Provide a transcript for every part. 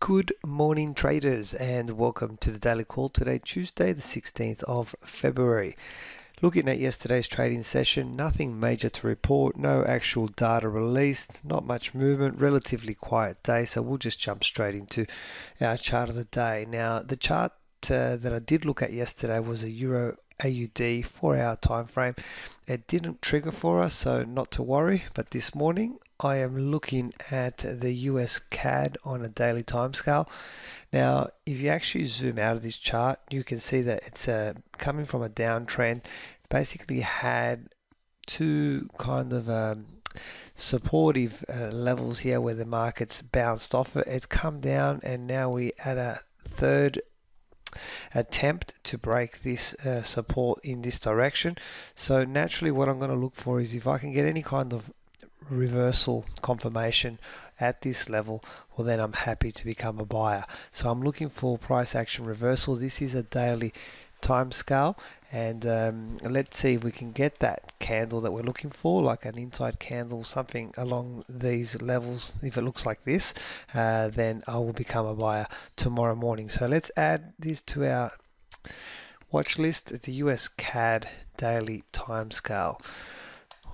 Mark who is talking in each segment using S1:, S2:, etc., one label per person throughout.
S1: Good morning, traders, and welcome to the daily call today, Tuesday, the 16th of February. Looking at yesterday's trading session, nothing major to report, no actual data released, not much movement, relatively quiet day, so we'll just jump straight into our chart of the day. Now, the chart uh, that I did look at yesterday was a Euro AUD 4 hour time frame. It didn't trigger for us, so not to worry, but this morning I am looking at the US CAD on a daily time scale. Now, if you actually zoom out of this chart, you can see that it's uh, coming from a downtrend. It basically had two kind of um, supportive uh, levels here where the market's bounced off it. It's come down and now we at a third attempt to break this uh, support in this direction. So naturally what I'm going to look for is if I can get any kind of reversal confirmation at this level well then I'm happy to become a buyer so I'm looking for price action reversal this is a daily time scale and um, let's see if we can get that candle that we're looking for like an inside candle something along these levels if it looks like this uh, then I will become a buyer tomorrow morning. So let's add this to our watch list the US CAD daily time scale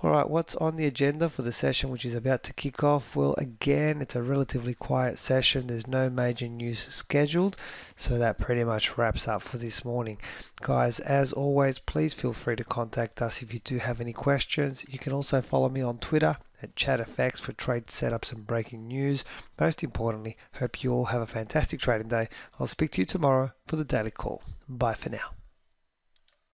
S1: Alright, what's on the agenda for the session which is about to kick off? Well, again, it's a relatively quiet session. There's no major news scheduled, so that pretty much wraps up for this morning. Guys, as always, please feel free to contact us if you do have any questions. You can also follow me on Twitter at ChatFX for trade setups and breaking news. Most importantly, hope you all have a fantastic trading day. I'll speak to you tomorrow for the daily call. Bye for now.